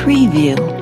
preview.